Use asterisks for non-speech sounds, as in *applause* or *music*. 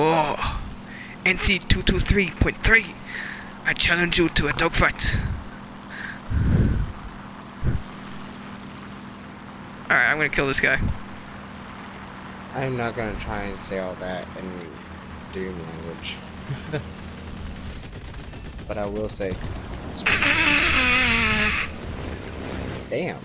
Oh, NC 223.3. I challenge you to a dogfight. Alright, I'm gonna kill this guy. I'm not gonna try and say all that in Doom language. *laughs* but I will say. *laughs* Damn.